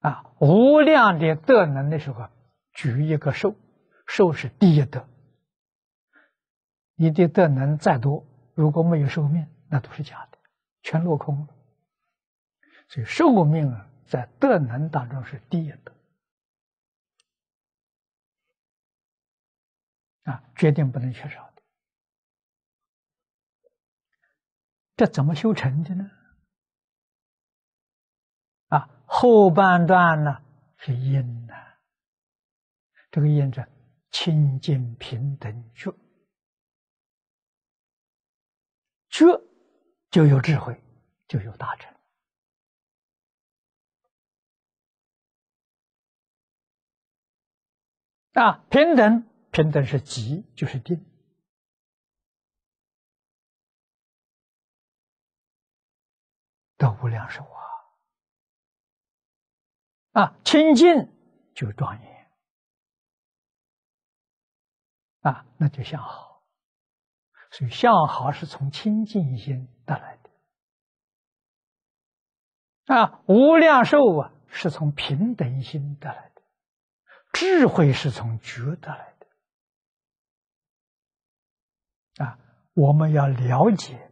啊，无量的德能的时候，举一个寿，寿是第一德。你的德能再多，如果没有寿命，那都是假的，全落空了。所以寿命啊，在德能当中是第一德。啊，决定不能缺少的。这怎么修成的呢？后半段呢是因呐，这个因着清净平等觉，觉就有智慧，就有大成。啊，平等。平等是极，就是定。得无量寿啊！啊，清净就庄严啊，那就向好。所以相好是从清净心得来的啊，无量寿啊是从平等心得来的，智慧是从觉得来的。啊，我们要了解《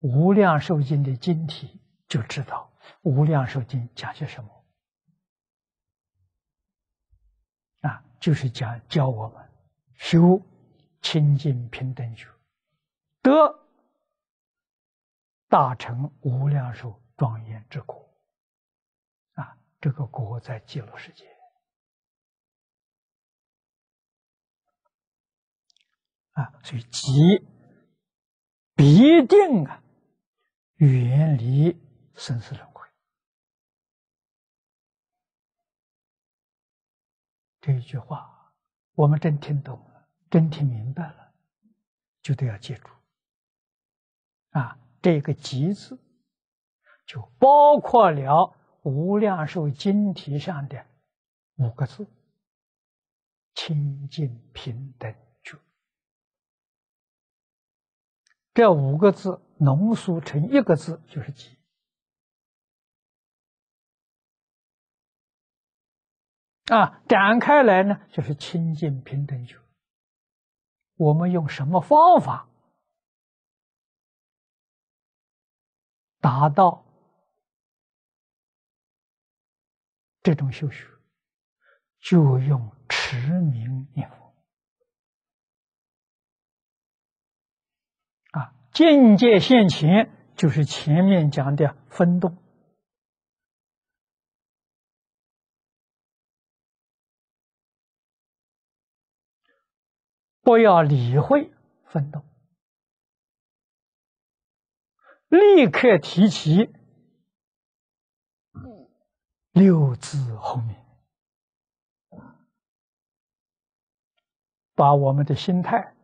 无量寿经》的经体，就知道《无量寿经》讲些什么。啊，就是讲教我们修清净平等觉，得大成无量寿庄严之果。啊，这个果在极乐世界。啊，所以即必定啊，远离生死轮回。这一句话，我们真听懂了，真听明白了，就都要记住。啊，这个“即”字，就包括了《无量寿经》题上的五个字：清净平等觉。这五个字浓缩成一个字，就是“极”。啊，展开来呢，就是清净平等觉。我们用什么方法达到这种修学？就用持名念佛。啊境界现前，就是前面讲的分动，不要理会奋斗，立刻提起六字后面，把我们的心态。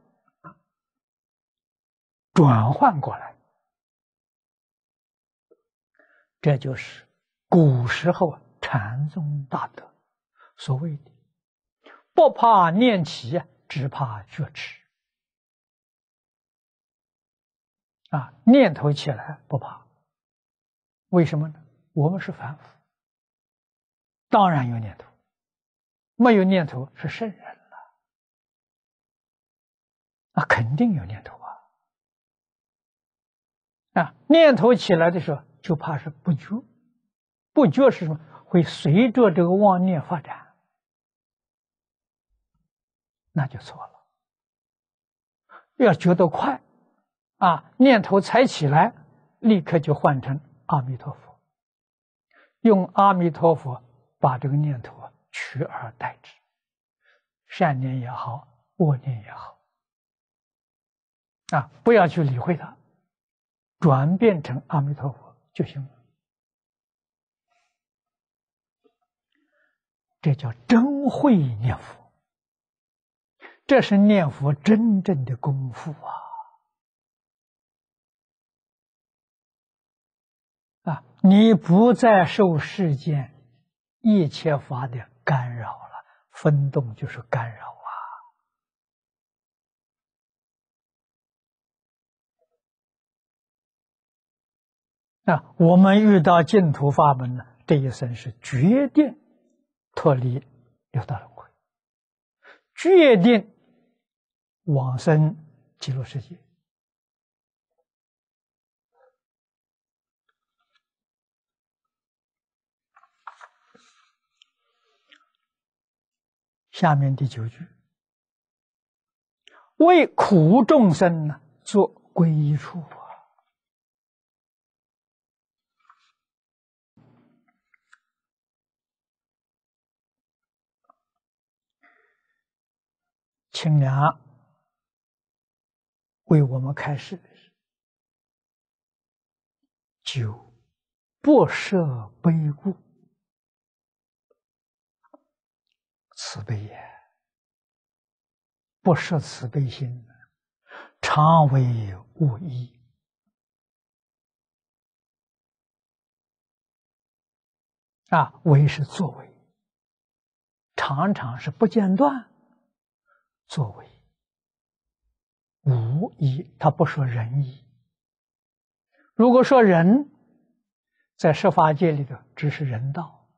转换过来，这就是古时候禅宗大德所谓的“不怕念起，只怕觉迟”。啊，念头起来不怕，为什么呢？我们是凡夫，当然有念头，没有念头是圣人了，那肯定有念头。啊，念头起来的时候，就怕是不觉，不觉是什么？会随着这个妄念发展，那就错了。要觉得快，啊，念头才起来，立刻就换成阿弥陀佛，用阿弥陀佛把这个念头取而代之，善念也好，恶念也好，啊，不要去理会它。转变成阿弥陀佛就行了，这叫真会念佛，这是念佛真正的功夫啊！啊，你不再受世间一切法的干扰了，分动就是干扰。啊，我们遇到净土法门呢，这一生是决定脱离六道轮回，决定往生极乐世界。下面第九句，为苦众生呢做皈依处啊，清凉为我们开示的是：九不设悲故。慈悲也，不设慈悲心，常为无益啊！为是作为，常常是不间断作为无一。他不说仁义。如果说人，在设法界里头只是人道，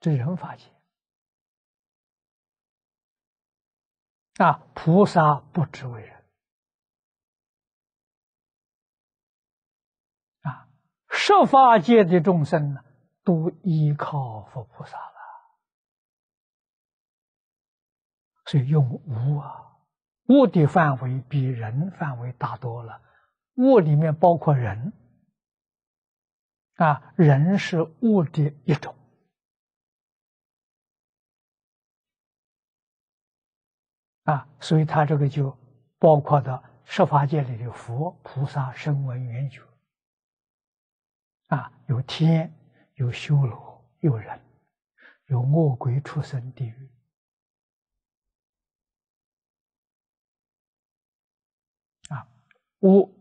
这人法界。啊，菩萨不知为人，啊，十法界的众生呢，都依靠佛菩萨了，所以用无啊，物的范围比人范围大多了，物里面包括人，啊，人是物的一种。啊，所以他这个就包括的十法界里的佛菩萨、声闻缘觉，啊，有天，有修罗，有人，有恶鬼、畜生、地狱，无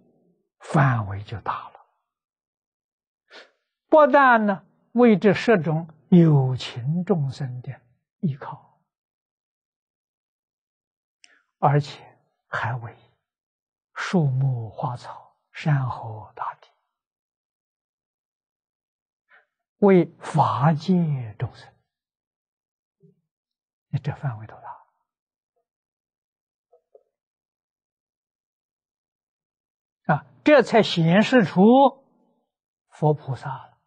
范围就大了。不但呢为这十种有情众生的依靠。而且还为树木花草、山河大地，为法界众生，你这范围多大？啊，这才显示出佛菩萨了，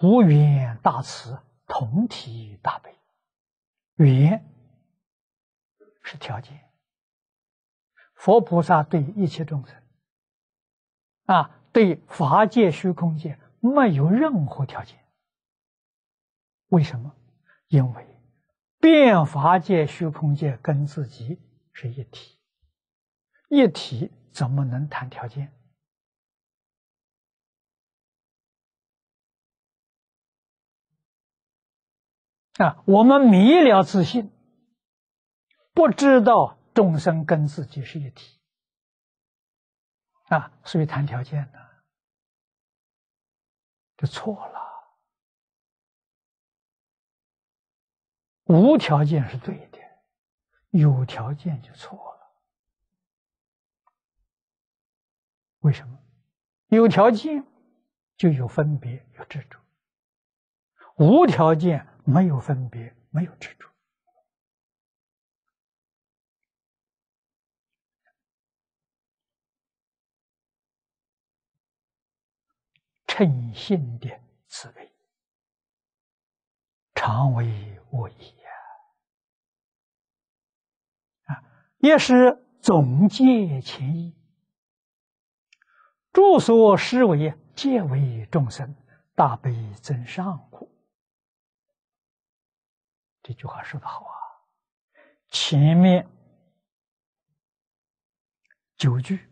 无缘大慈，同体大悲，缘。是条件，佛菩萨对一切众生，啊，对法界虚空界没有任何条件。为什么？因为变法界虚空界跟自己是一体，一体怎么能谈条件？啊，我们迷了自信。不知道众生跟自己是一体啊，所以谈条件呢，就错了。无条件是对的，有条件就错了。为什么？有条件就有分别，有执着；无条件没有分别，没有执着。称性的慈悲，常为我意呀！啊，也是总结前意，诸所施为，皆为众生大悲增上苦。这句话说的好啊！前面九句。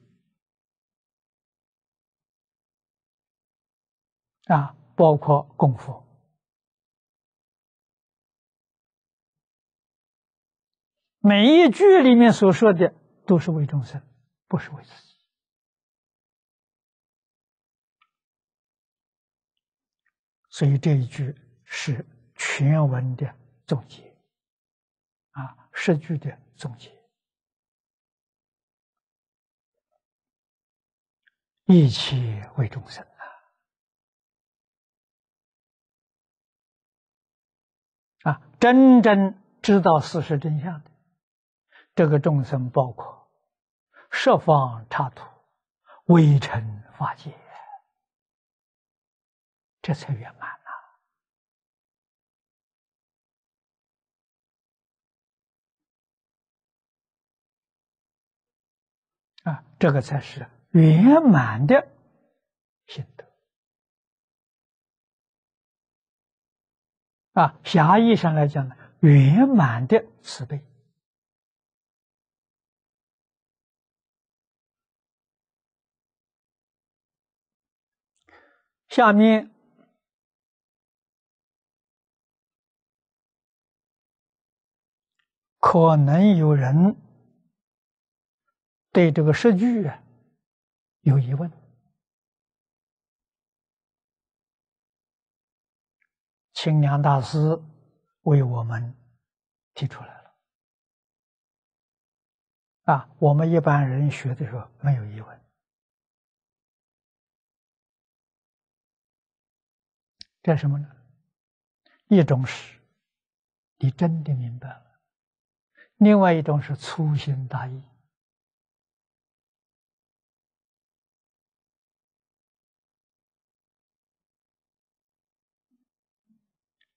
啊，包括功夫，每一句里面所说的都是为众生，不是为自己。所以这一句是全文的总结，啊，十句的总结，一切为众生啊，啊，真正知道事实真相的这个众生，包括设方刹土、微尘法界。这才圆满了！啊，这个才是圆满的心得。啊，狭义上来讲呢，圆满的慈悲。下面可能有人对这个诗句啊有疑问。清凉大师为我们提出来了啊！我们一般人学的时候没有疑问，这什么呢？一种是你真的明白了，另外一种是粗心大意。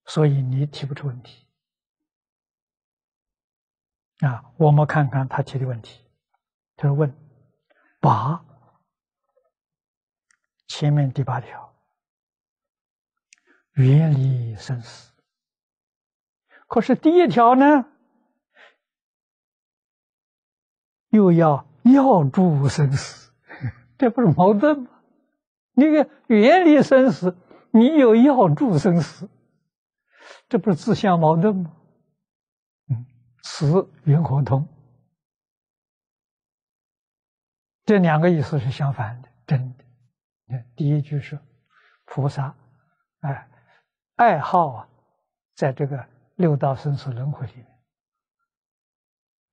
所以你提不出问题啊！我们看看他提的问题，他说：“问八前面第八条，远离生死。可是第一条呢，又要要助生死，这不是矛盾吗？那个远离生死，你又要助生死。”这不是自相矛盾吗？嗯，此缘何通？这两个意思是相反的，真的。你看，第一句是菩萨，哎，爱好啊，在这个六道生死轮回里面，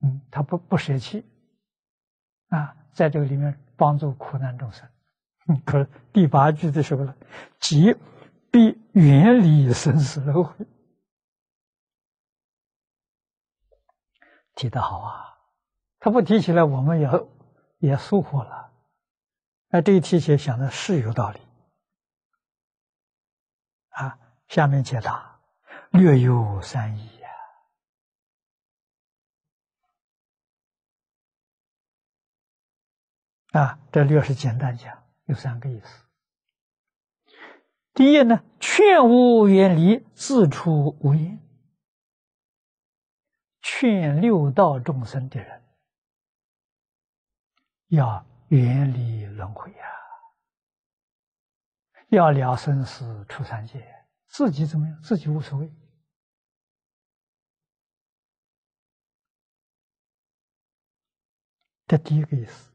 嗯，他不不舍弃啊，在这个里面帮助苦难众生。可第八句的时候呢，即必远离生死轮回。提的好啊，他不提起来，我们也也疏忽了。那这一提起来，想的是有道理啊。下面解答，略有三意呀。啊，这略是简单讲，有三个意思。第一呢，劝无远离，自处无因。劝六道众生的人要远离轮回呀，要了生死出三界，自己怎么样？自己无所谓。这第一个意思。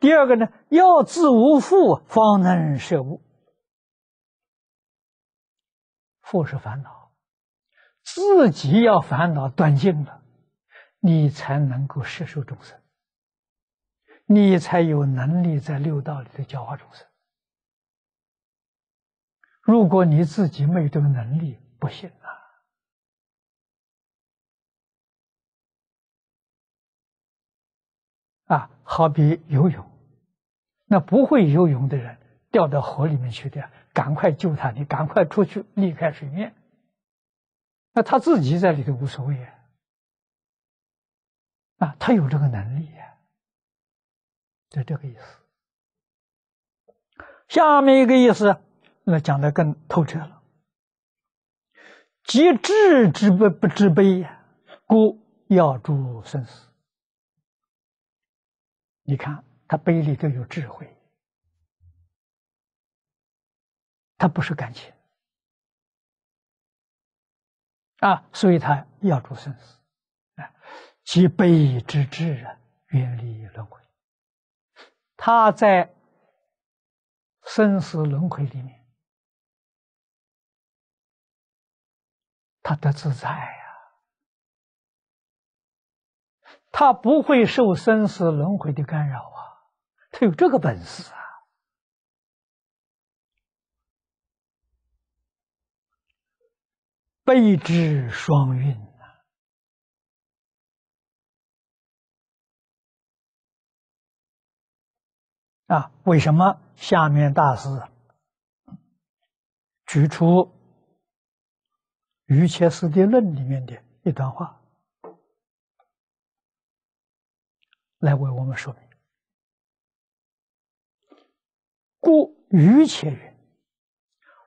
第二个呢，要自无负，方能摄物。负是烦恼。自己要烦恼断尽了，你才能够摄受众生，你才有能力在六道里头教化众生。如果你自己没有这个能力，不行啊！啊，好比游泳，那不会游泳的人掉到河里面去的，赶快救他，你赶快出去离开水面。那他自己在里头无所谓啊，啊，他有这个能力呀，就这个意思。下面一个意思，那讲的更透彻了。即智之不不知悲，故要诸生死。你看他悲里头有智慧，他不是感情。啊，所以他要助生死，啊，其悲之至啊，远离轮回。他在生死轮回里面，他得自在呀，他不会受生死轮回的干扰啊，他有这个本事啊。悲之双运啊！为什么下面大师举出《瑜伽师地论》里面的一段话来为我们说明？故瑜伽云：“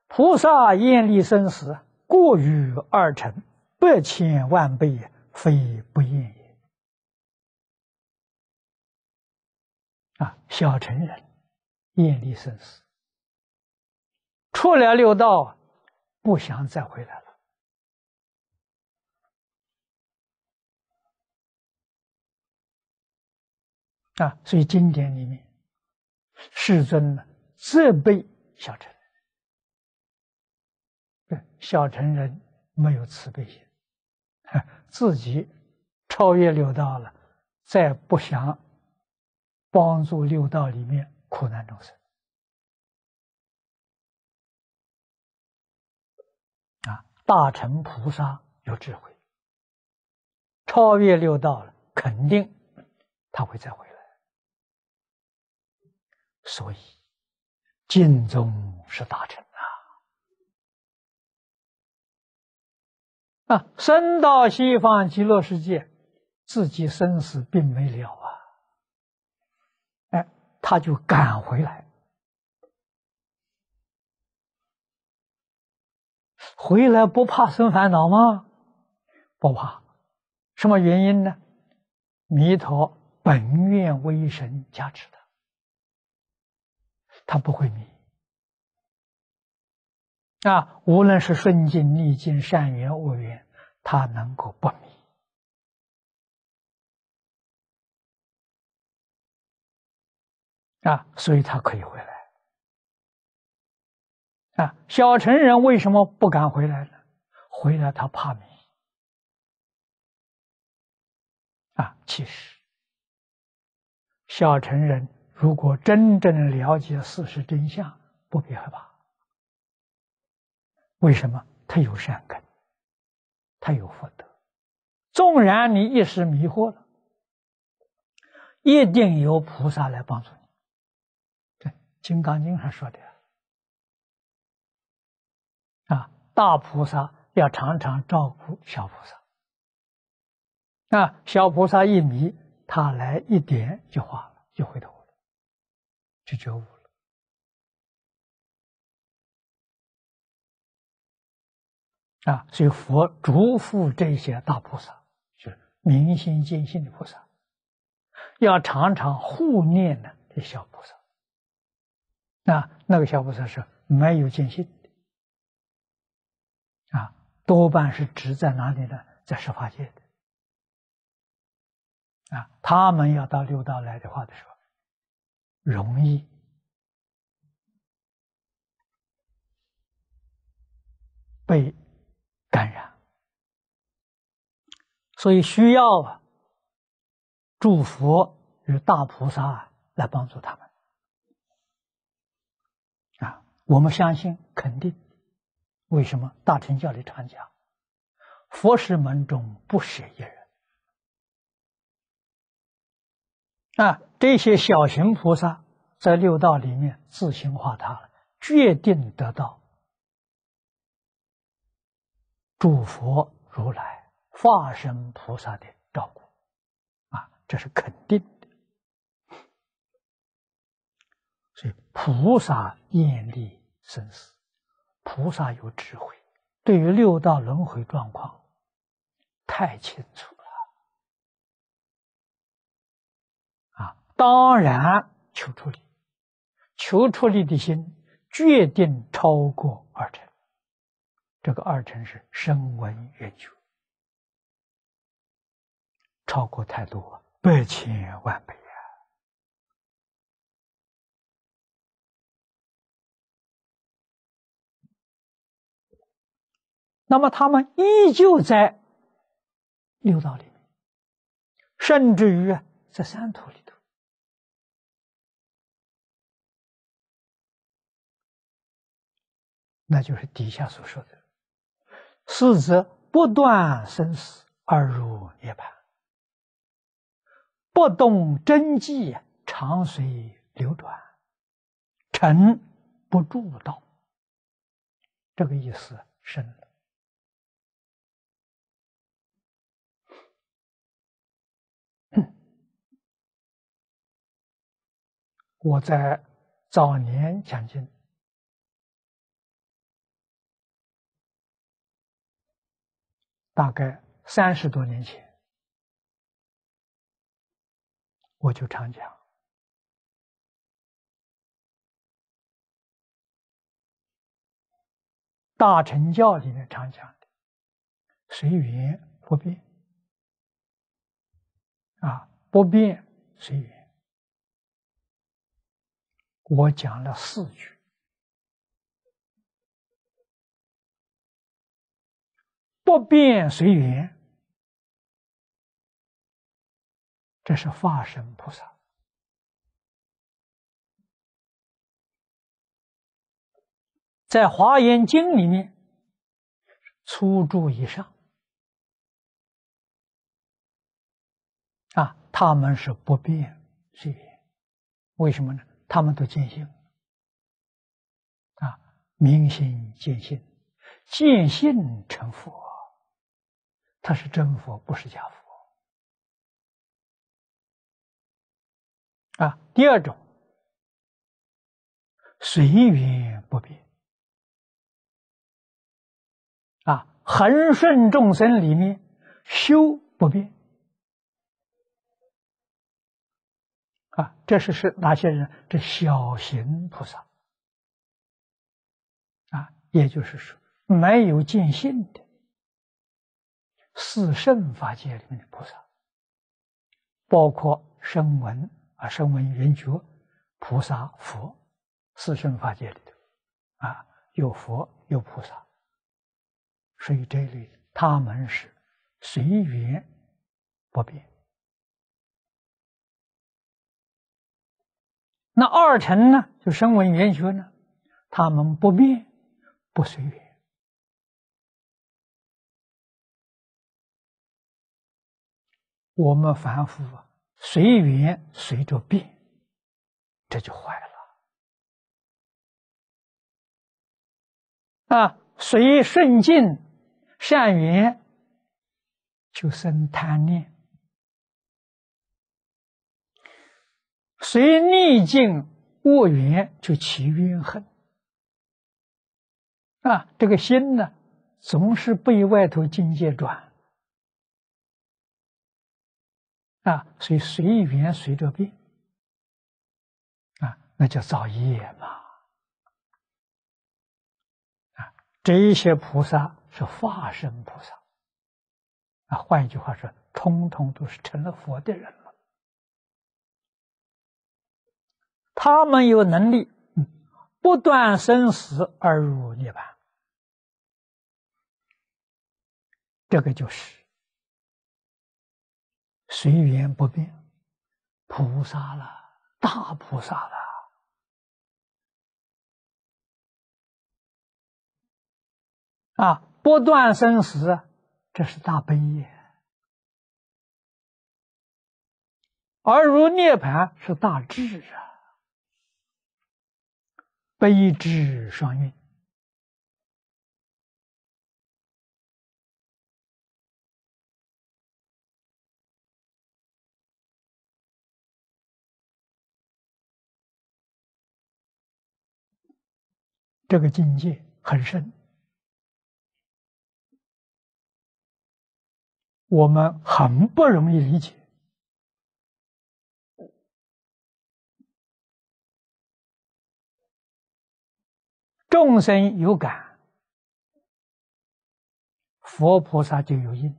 菩萨厌离生死，过于二乘，百千万倍，非不厌也。”啊，小乘人厌离生死，出了六道，不想再回来了。啊，所以经典里面，世尊呢责备小乘人，小乘人没有慈悲心，自己超越六道了，再不想。帮助六道里面苦难众生啊！大乘菩萨有智慧，超越六道了，肯定他会再回来。所以，尽宗是大臣啊！啊，生到西方极乐世界，自己生死并没了啊！哎他就赶回来，回来不怕生烦恼吗？不怕，什么原因呢？弥陀本愿威神加持的，他不会迷啊！无论是顺境逆境、善缘恶缘，他能够不迷。啊，所以他可以回来。啊，小乘人为什么不敢回来呢？回来他怕迷。啊，其实小乘人如果真正了解事实真相，不必害怕。为什么？他有善根，他有福德。纵然你一时迷惑了，一定有菩萨来帮助你。《金刚经》上说的啊，大菩萨要常常照顾小菩萨，啊，小菩萨一迷，他来一点就化了，就回头，就觉悟了。啊，所以佛嘱咐这些大菩萨，就是明心见性的菩萨，要常常护念呢这小菩萨。那那个小菩萨是没有见性的，啊，多半是指在哪里呢？在十法界的，啊，他们要到六道来的话的时候，容易被感染，所以需要啊，祝福与大菩萨来帮助他们。啊我们相信肯定，为什么？大乘教里常讲，佛是门中不舍一人啊？这些小型菩萨在六道里面自行化他了，决定得到诸佛如来化身菩萨的照顾啊，这是肯定的。所以菩萨眼力。生死，菩萨有智慧，对于六道轮回状况太清楚了啊！当然求出离，求出离的心决定超过二乘，这个二乘是声闻缘觉，超过太多，百千万倍。那么他们依旧在六道里面，甚至于在三途里头，那就是底下所说的是则不断生死而入涅槃，不动真迹，长随流转，成不住道。这个意思深了。我在早年讲经，大概三十多年前，我就常讲大乘教里面常讲的随缘不变啊，不变随缘。我讲了四句，不变随缘，这是化身菩萨，在《华严经》里面，初住以上啊，他们是不变随缘，为什么呢？他们都见性啊，明心见性，见性成佛，他是真佛，不是假佛啊。第二种，随缘不变啊，恒顺众生里面修不变。啊，这是是哪些人？这小行菩萨啊，也就是说，没有见性的四圣法界里面的菩萨，包括声闻啊、声闻缘觉菩萨、佛，四圣法界里头啊，有佛有菩萨，所以这类他们是随缘不变。那二乘呢？就声闻缘觉呢？他们不变，不随缘。我们凡夫啊，随缘随着变，这就坏了。啊，随顺境善缘，就生贪念。随逆境恶缘就起怨恨啊！这个心呢，总是被外头境界转啊，所以随缘随着变啊，那叫造业嘛啊！这些菩萨是化身菩萨啊，换一句话说，通通都是成了佛的人了。他们有能力不断生死而入涅槃，这个就是随缘不变，菩萨了，大菩萨了啊！不断生死，这是大悲业；而如涅槃是大智啊。悲智双运，这个境界很深，我们很不容易理解。众生有感，佛菩萨就有应。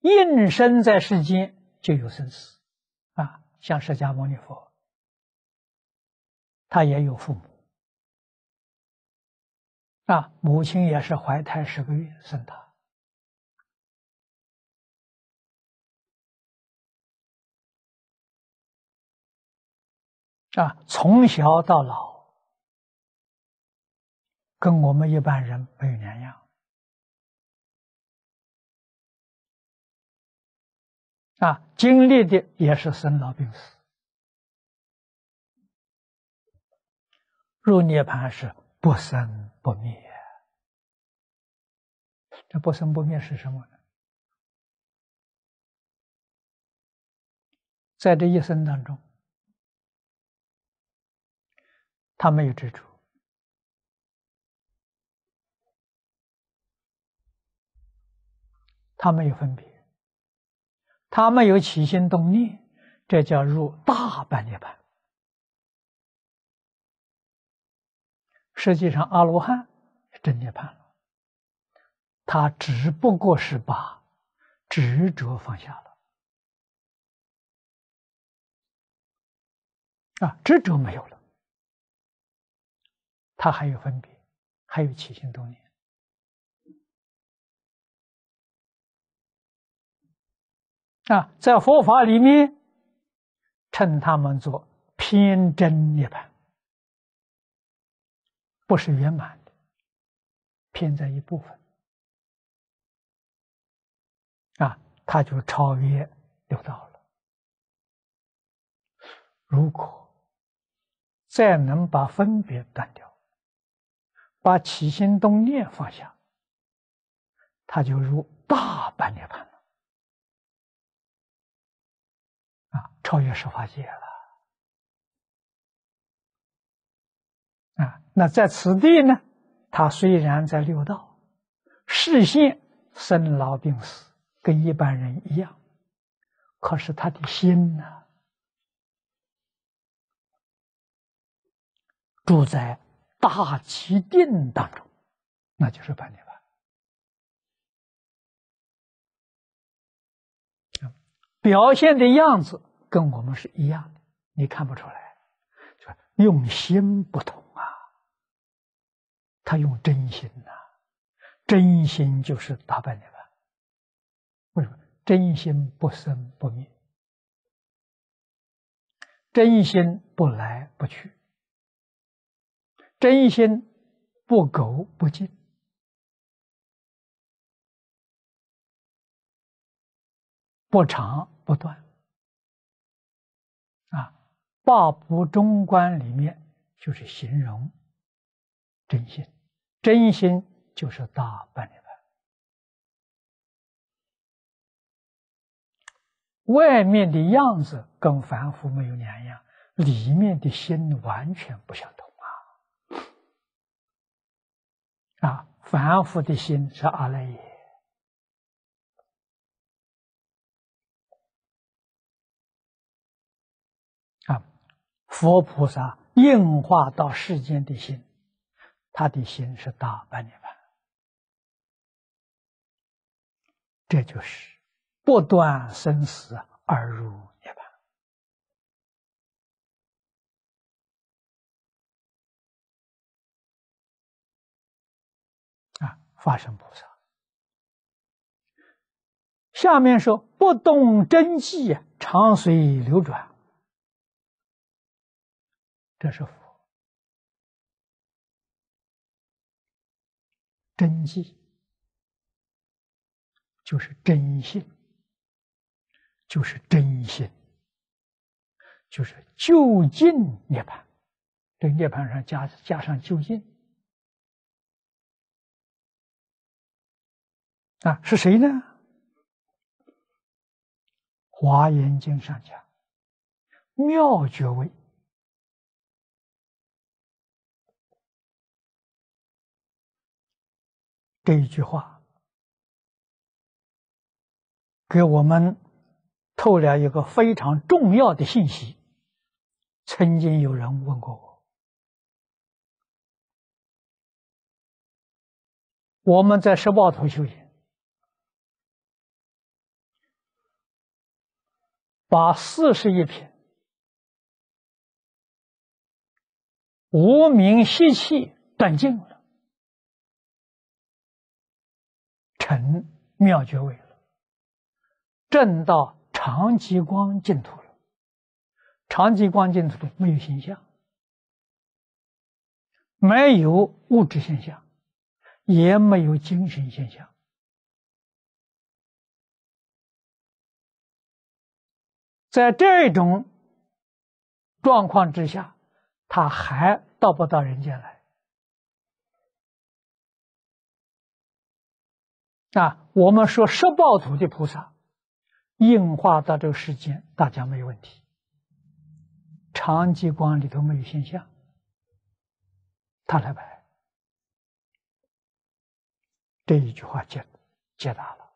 应生在世间就有生死，啊，像释迦牟尼佛，他也有父母，啊，母亲也是怀胎十个月生他。啊，从小到老，跟我们一般人没有两样。啊，经历的也是生老病死，入涅盘是不生不灭。这不生不灭是什么呢？在这一生当中，他没有执着，他没有分别。他没有起心动念，这叫入大般涅盘。实际上，阿罗汉真涅盘了，他只不过是把执着放下了啊，执着没有了，他还有分别，还有起心动念。啊，在佛法里面，称他们做偏真涅槃，不是圆满的，偏在一部分。啊，他就超越六道了。如果再能把分别断掉，把起心动念放下，他就入大般涅槃了。啊，超越十法界了。啊，那在此地呢？他虽然在六道，视线生老病死，跟一般人一样，可是他的心呢，住在大齐定当中，那就是半涅表现的样子跟我们是一样的，你看不出来，是用心不同。他用真心呐，真心就是打败你了。为什么？真心不生不灭，真心不来不去，真心不苟不尽。不长不断，啊，八部中观里面就是形容真心，真心就是大半涅盘。外面的样子跟凡夫没有两样，里面的心完全不相同啊！啊，凡夫的心是阿赖耶。啊佛菩萨应化到世间的心，他的心是大般涅槃，这就是不断生死而入涅槃。啊，法身菩萨。下面说不动真迹，长随流转。这是佛真迹，就是真性，就是真心，就是就近涅槃。这涅槃上加加上就近啊，是谁呢？华严经上讲，妙觉位。这一句话给我们透了一个非常重要的信息。曾经有人问过我：我们在十八图修行，把四十一品无名习气断尽了。成妙觉位了，证到长极光净土了。长极光净土没有形象，没有物质现象，也没有精神现象。在这种状况之下，他还到不到人间来？啊，我们说十报土的菩萨，应化到这个世间，大家没有问题。长吉光里头没有现象，他来摆，这一句话解解答了，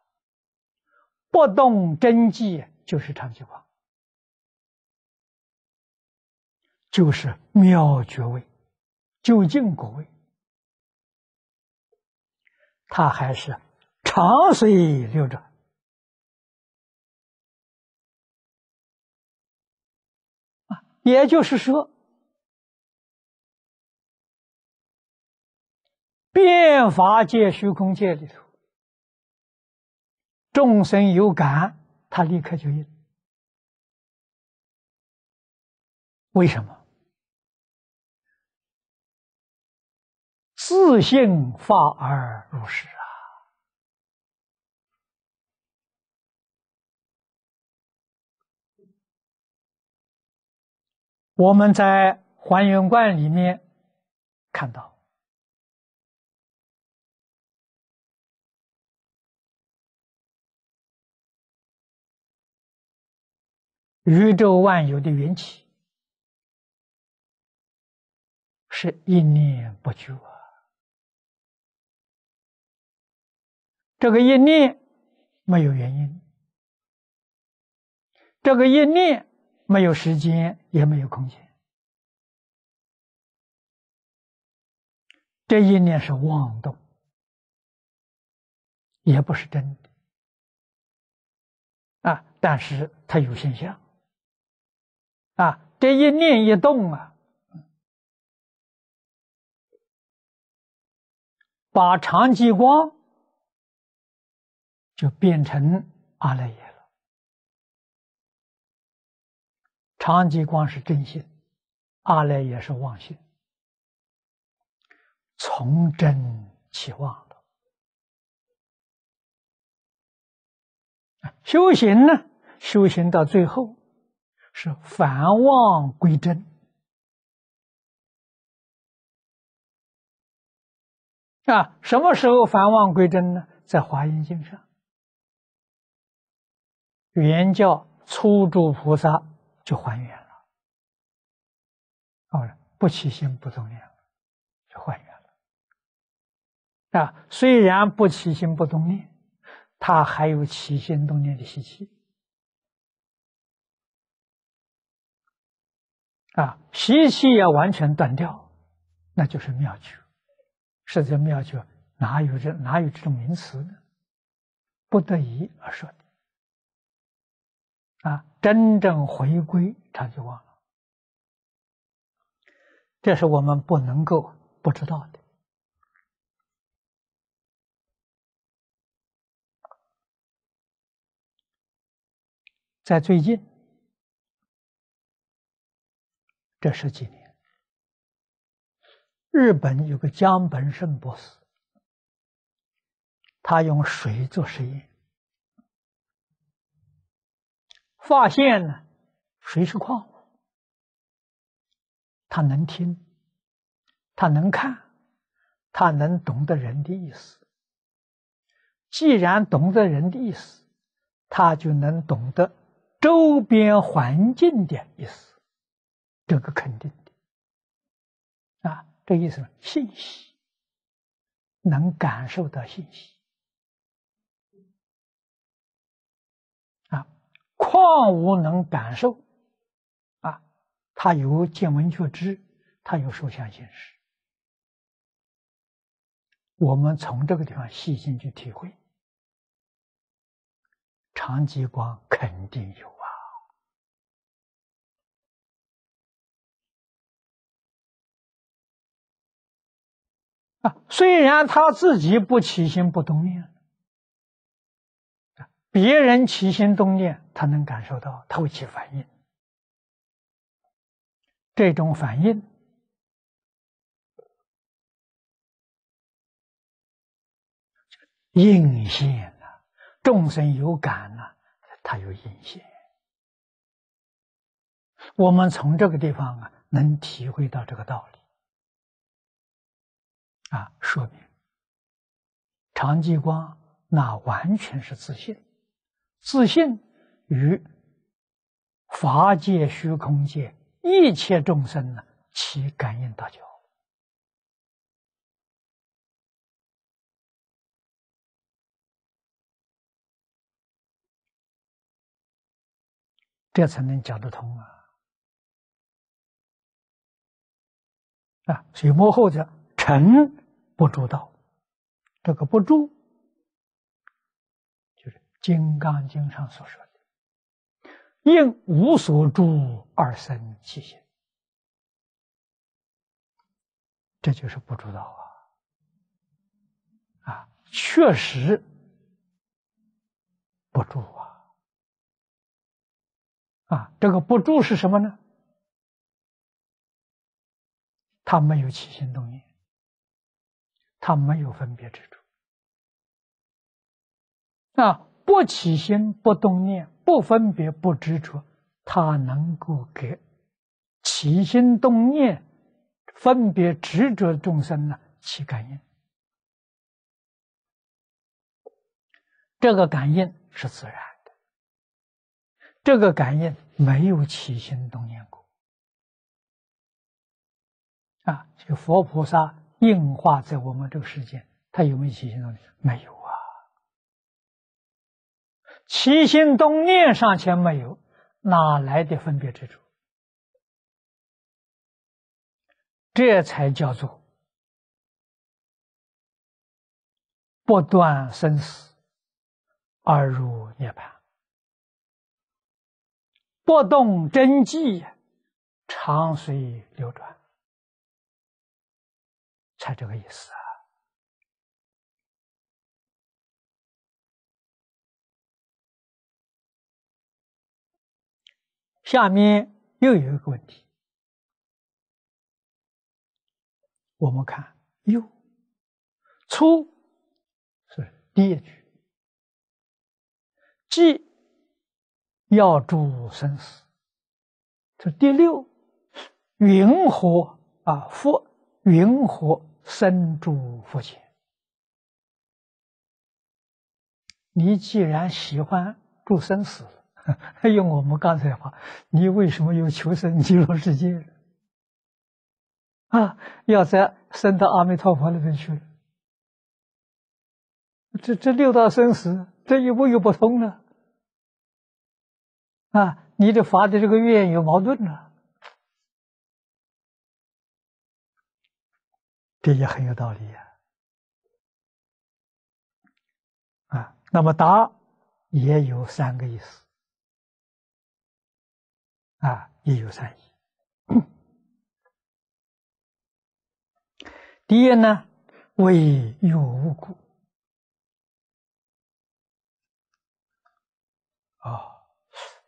不动真迹就是长期光。就是妙觉位，究竟果位，他还是长随流转啊！也就是说，变法界、虚空界里头，众生有感，他立刻就应。为什么？自性发而入实啊！我们在还原观里面看到，宇宙万有的缘起是一念不绝啊！这个一念没有原因，这个一念没有时间，也没有空间，这一念是妄动，也不是真的啊！但是它有现象啊！这一念一动啊，把长激光。就变成阿赖耶了。长吉光是真心，阿赖耶是妄心，从真起妄的。修行呢，修行到最后是返妄归真啊。什么时候返妄归真呢？在华严经上。原教初住菩萨就还原了，哦，不起心不动念了，就还原了。啊，虽然不起心不动念，他还有起心动念的习气。啊，习气要完全断掉，那就是妙觉。实在妙觉哪有这哪有这种名词呢？不得已而说的。真正回归长久忘了，这是我们不能够不知道的。在最近这十几年，日本有个江本胜博士，他用水做实验。发现呢，谁是矿物，他能听，他能看，他能懂得人的意思。既然懂得人的意思，他就能懂得周边环境的意思，这个肯定的。啊，这意思信息，能感受到信息。矿物能感受，啊，它有见闻觉知，它有受想行识。我们从这个地方细心去体会，长吉光肯定有啊！啊，虽然他自己不起心不动念。别人起心动念他能感受到他会起反应。这种反应应县啊众生有感啊他有应现我们从这个地方啊能体会到这个道理。啊说明常继光那完全是自信。自信与法界、虚空界一切众生呢，起感应大交。这才能讲得通啊！啊，所以幕后者成不住道，这个不住，《金刚经》上所说的“应无所住而生其心”，这就是不住道啊！啊，确实不住啊！啊，这个不住是什么呢？他没有起心动念，他没有分别执着。啊，不起心、不动念、不分别、不执着，他能够给起心动念、分别执着众生呢起感应。这个感应是自然的。这个感应没有起心动念过啊！这个佛菩萨应化在我们这个世界，他有没有起心动念？没有啊！起心动念尚且没有，哪来的分别之处？这才叫做不断生死而入涅槃。不动真迹，长随流转，才这个意思啊。下面又有一个问题，我们看又初是第一句，即。要住生死，这第六，云何啊？佛云何生住佛前？你既然喜欢住生死，用我们刚才的话，你为什么又求生极乐世界？啊，要在升到阿弥陀佛那边去了？这这六道生死，这一步又不通了。啊，你这发的这个愿有矛盾了，这也很有道理呀。啊，那么答也有三个意思，啊，也有三义。第一呢，为有无故，啊。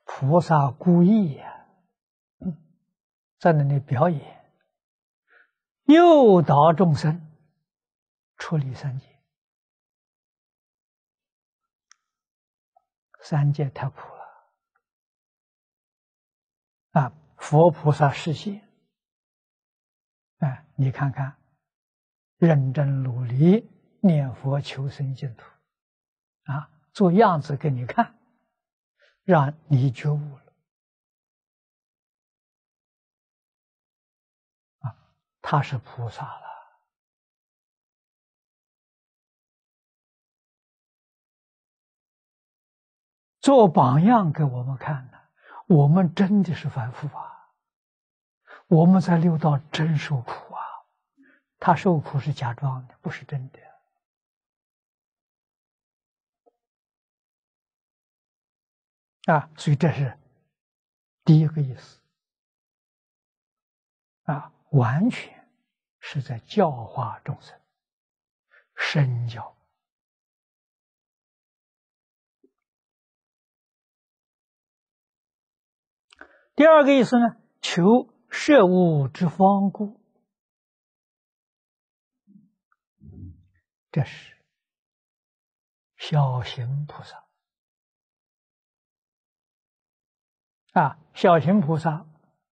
菩萨故意呀，在那里表演，诱导众生处理三界，三界太苦了啊！佛菩萨实现，哎，你看看，认真努力念佛求生净土，啊，做样子给你看。让你觉悟了啊！他是菩萨了，做榜样给我们看的。我们真的是凡夫啊！我们在六道真受苦啊！他受苦是假装的，不是真的。啊，所以这是第一个意思啊，完全是在教化众生，身教。第二个意思呢，求摄物之方故，这是小行菩萨。啊，小行菩萨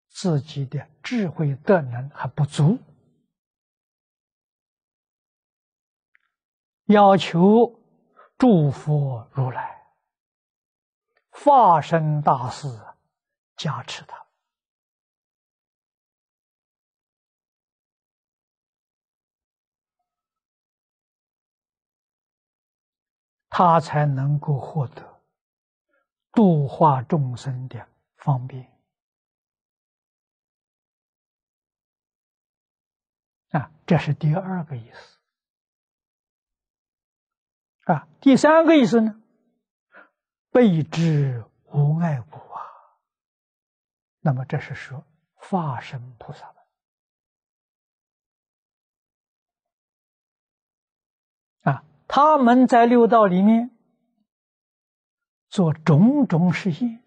自己的智慧德能还不足，要求诸佛如来化身大士加持他。他才能够获得度化众生的方便啊，这是第二个意思啊。第三个意思呢，备知无碍故。那么这是说化身菩萨的啊。他们在六道里面做种种事业，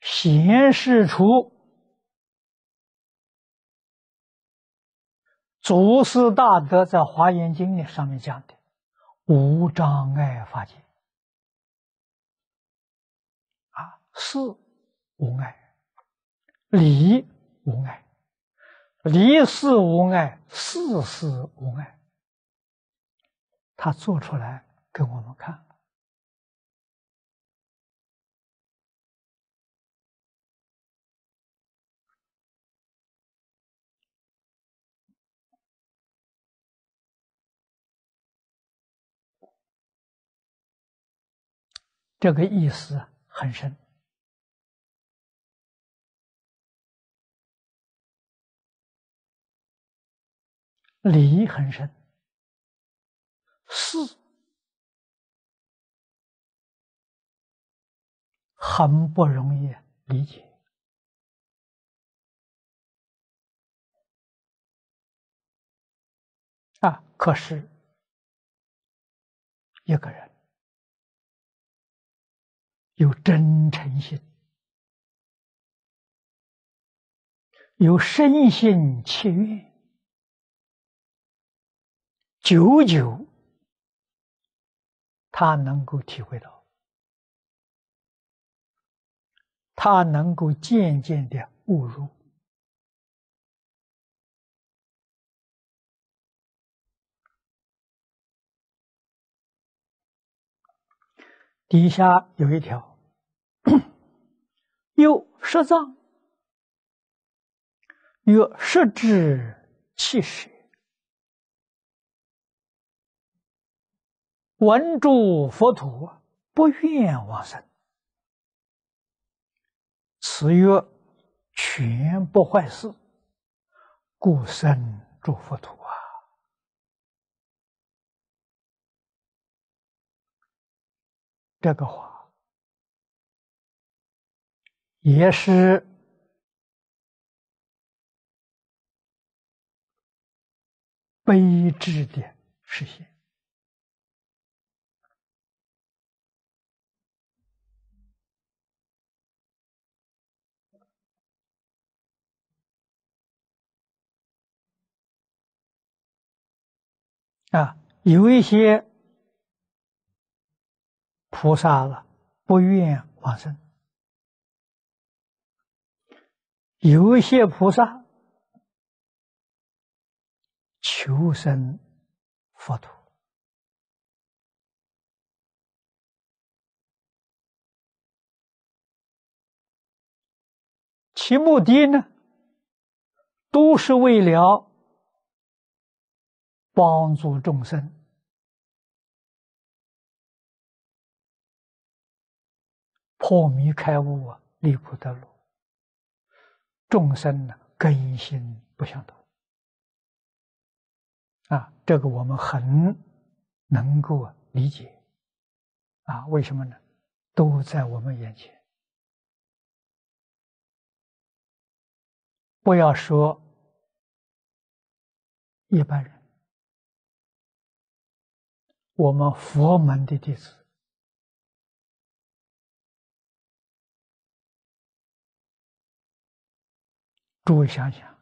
显示出祖师大德在《华严经》里上面讲的无障碍法界啊，是无碍。离无碍，离是无碍，事事无碍。他做出来给我们看，这个意思很深。理很深，事很不容易理解啊。可是，一个人有真诚心，有深信切愿。久久，他能够体会到，他能够渐渐的悟入。底下有一条，有十藏，有十智七识。闻诸佛土，不愿往生。此曰全不坏事，故生诸佛土啊！这个话也是悲智的实现。啊，有一些菩萨了不愿往生，有一些菩萨求生佛土，其目的呢，都是为了。帮助众生破迷开悟啊，离苦得乐。众生呢，根性不相同啊，这个我们很能够理解啊。为什么呢？都在我们眼前。不要说一般人。我们佛门的弟子，诸位想想，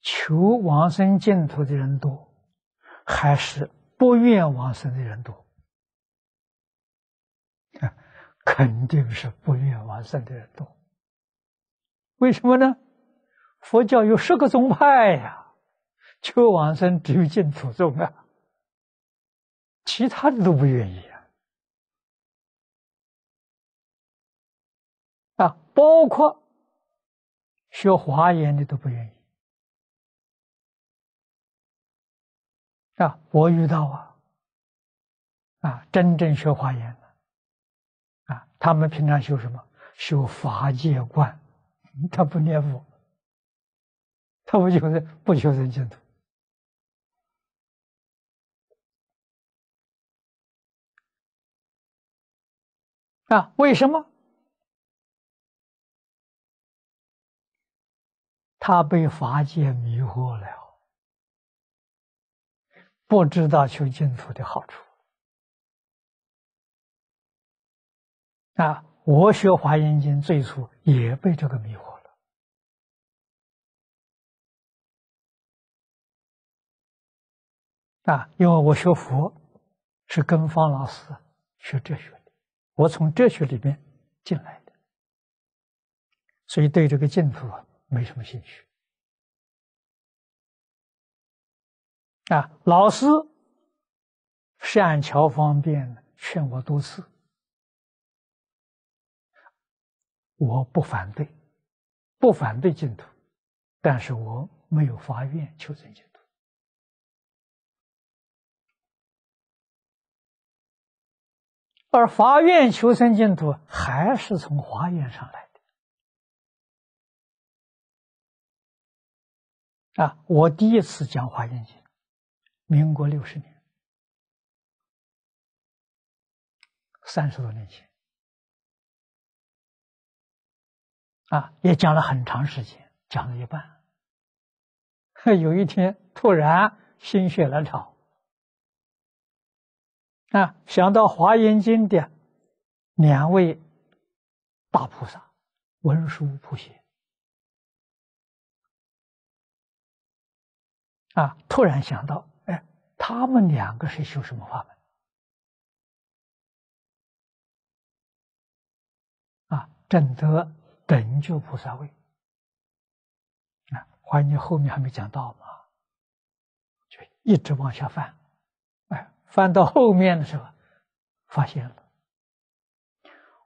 求往生净土的人多，还是不愿往生的人多？肯定是不愿往生的人多。为什么呢？佛教有十个宗派呀，求往生只有净土宗啊，其他的都不愿意啊。啊，包括学华严的都不愿意。啊，我遇到啊，啊，真正学华严的，啊，他们平常修什么？修法界观，他不念佛，他不求人，不求人净土。啊，为什么？他被法界迷惑了。不知道修净土的好处啊！我学华严经最初也被这个迷惑了啊！因为我学佛是跟方老师学哲学的，我从哲学里面进来的，所以对这个净土啊没什么兴趣。啊，老师善巧方便劝我多次，我不反对，不反对净土，但是我没有发愿求生净土，而发愿求生净土还是从华严上来啊，我第一次讲华严经。民国六十年，三十多年前，啊，也讲了很长时间，讲了一半。有一天突然心血来潮，啊，想到《华严经》的两位大菩萨，文殊普贤，啊，突然想到。哎他们两个是修什么法门？啊，正得等觉菩萨位。啊，怀念后面还没讲到嘛，就一直往下翻，哎，翻到后面的时候，发现了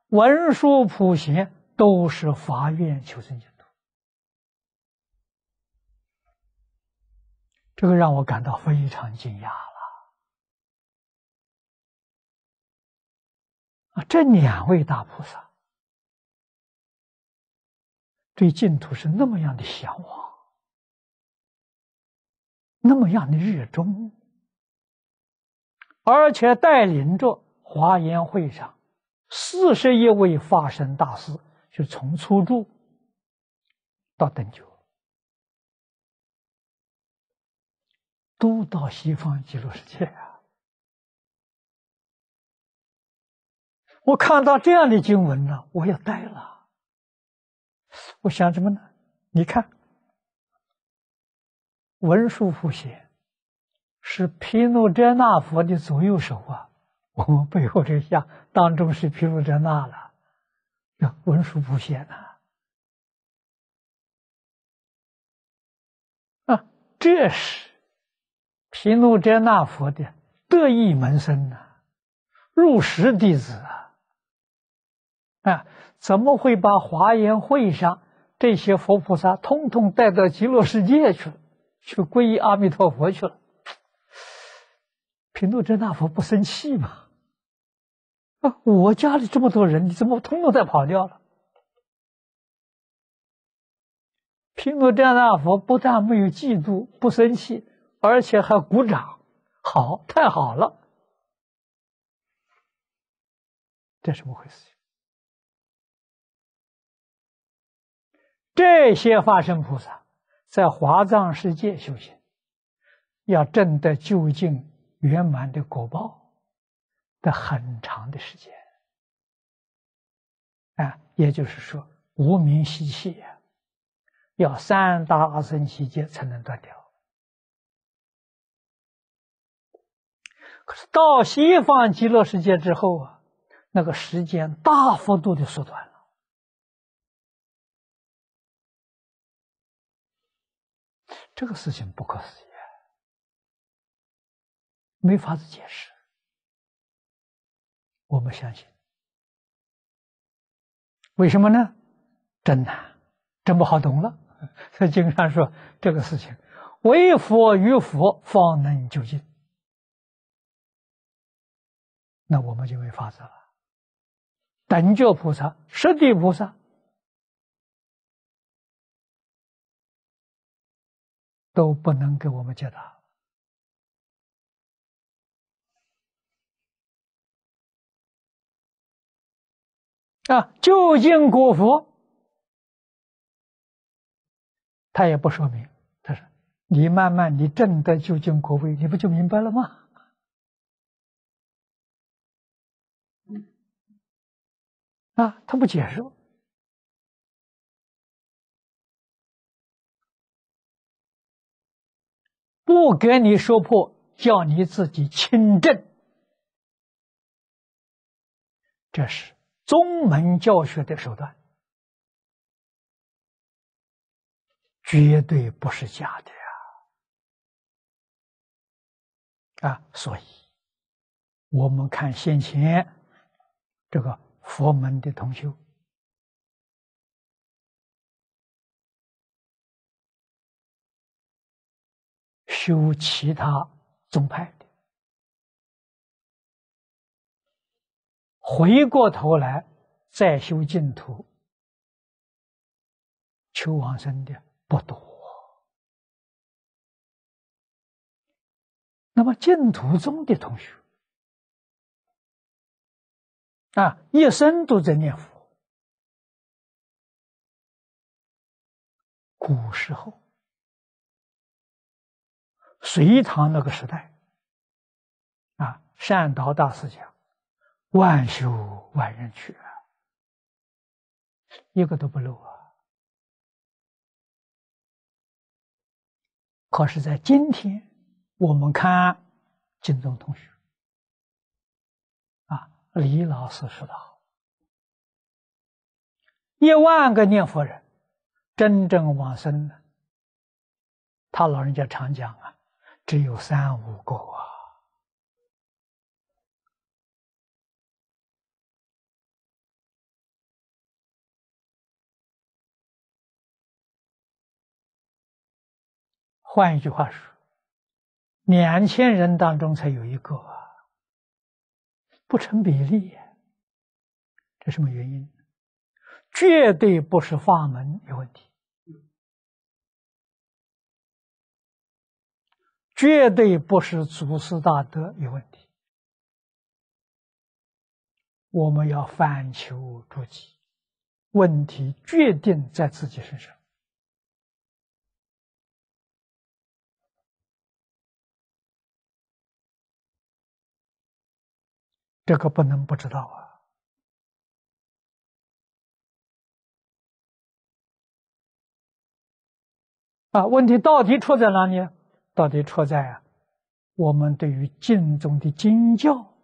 文殊普贤都是法愿求生者土，这个让我感到非常惊讶了。啊，这两位大菩萨对净土是那么样的向往，那么样的热衷，而且带领着华严会上四十一位法身大师，就从初住到等觉。都到西方极乐世界啊！我看到这样的经文呢，我也呆了。我想什么呢？你看，文殊普贤是毗卢遮那佛的左右手啊。我们背后这像当中是毗卢遮那了，叫文殊普贤呐。啊，这是。毗卢遮那佛的得意门生呐，入室弟子啊，啊，怎么会把华严会上这些佛菩萨通通带到极乐世界去了，去皈依阿弥陀佛去了？毗卢遮那佛不生气吗？啊，我家里这么多人，你怎么通通带跑掉了？毗卢遮那佛不但没有嫉妒，不生气。而且还鼓掌，好，太好了，这怎么回事？这些化身菩萨在华藏世界修行，要证得究竟圆满的果报，的很长的时间，啊，也就是说无名习气呀，要三大阿僧祇劫才能断掉。可是到西方极乐世界之后啊，那个时间大幅度的缩短了，这个事情不可思议，没法子解释。我们相信，为什么呢？真难，真不好懂了。在 经常说这个事情，唯佛与佛方能究竟。那我们就没法子了。等觉菩萨、十地菩萨都不能给我们解答啊！究竟果佛，他也不说明。他说：“你慢慢，你证得究竟果位，你不就明白了吗？”啊，他不解释，不给你说破，叫你自己亲证，这是宗门教学的手段，绝对不是假的呀！啊，所以我们看先前这个。佛门的同修，修其他宗派的，回过头来再修净土、求往生的不多。那么净土宗的同学。啊，一生都在念佛。古时候，隋唐那个时代，啊，善导大师讲：“万修万人去，一个都不漏啊。”可是，在今天，我们看金宗同学。李老师说的好：“一万个念佛人，真正往生的，他老人家常讲啊，只有三五个啊。换一句话说，两千人当中才有一个啊。”不成比例，这什么原因？绝对不是法门有问题，绝对不是祖师大德有问题。我们要反求诸己，问题决定在自己身上。这个不能不知道啊！啊，问题到底出在哪里？到底出在啊，我们对于经中的经教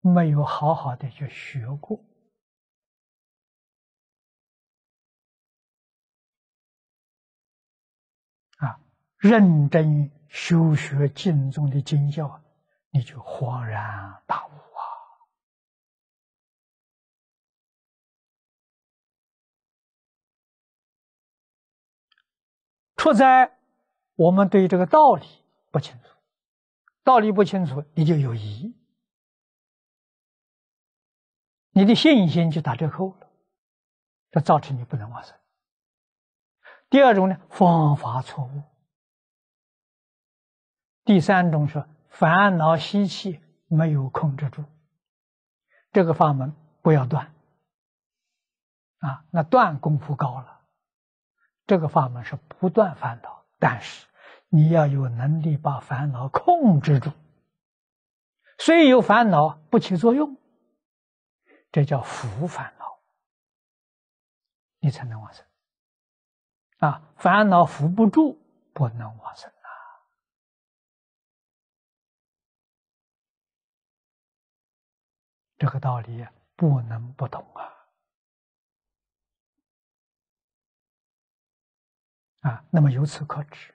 没有好好的去学过啊，认真。修学经中的经教，你就恍然大悟啊！出在我们对这个道理不清楚，道理不清楚，你就有疑，你的信心就打折扣了，这造成你不能往生。第二种呢，方法错误。第三种是烦恼习气没有控制住，这个法门不要断啊！那断功夫高了，这个法门是不断烦恼，但是你要有能力把烦恼控制住。虽有烦恼不起作用，这叫福烦恼你才能往生。啊，烦恼扶不住，不能往生啊！这个道理不能不懂啊！啊，那么由此可知，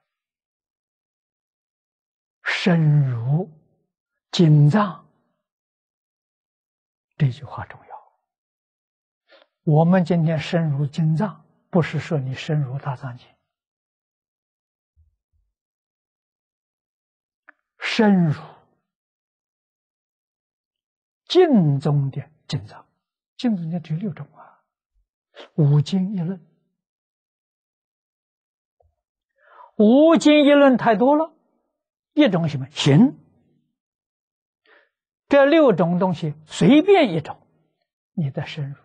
深入经藏这句话重要。我们今天深入经藏。不是说你深入大藏经，深入经中的经藏，经中的只有六种啊，五经一论，五经一论太多了，一种什么？行？这六种东西随便一种，你的深入。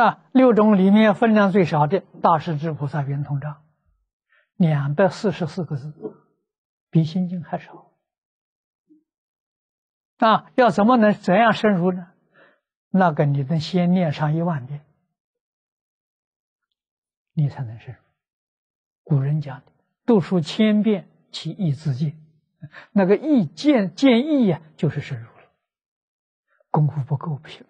啊，六种里面分量最少的《大势至菩萨圆通章》，两百四十四个字，比《心经》还少。啊，要怎么能怎样深入呢？那个你得先念上一万遍，你才能深入。古人讲的“读书千遍，其义自见”，那个义见见义呀，就是深入了。功夫不够品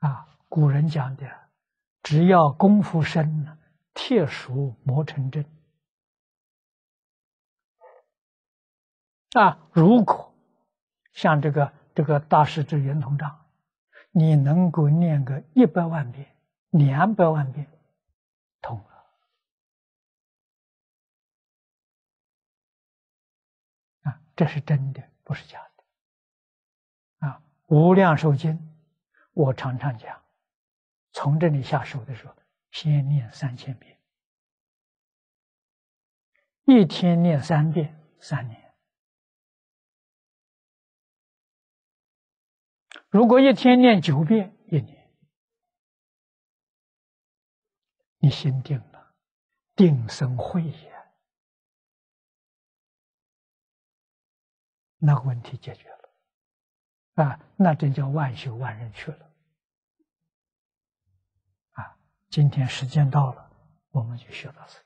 啊。啊，古人讲的，只要功夫深，铁杵磨成针。啊，如果像这个这个大师之圆通章，你能够念个一百万遍、两百万遍，通了。啊，这是真的，不是假的。啊，无量寿经。我常常讲，从这里下手的时候，先念三千遍，一天念三遍，三年。如果一天念九遍，一年，你心定了，定生慧也，那个问题解决了。啊，那真叫万修万人去了。啊，今天时间到了，我们就学到此。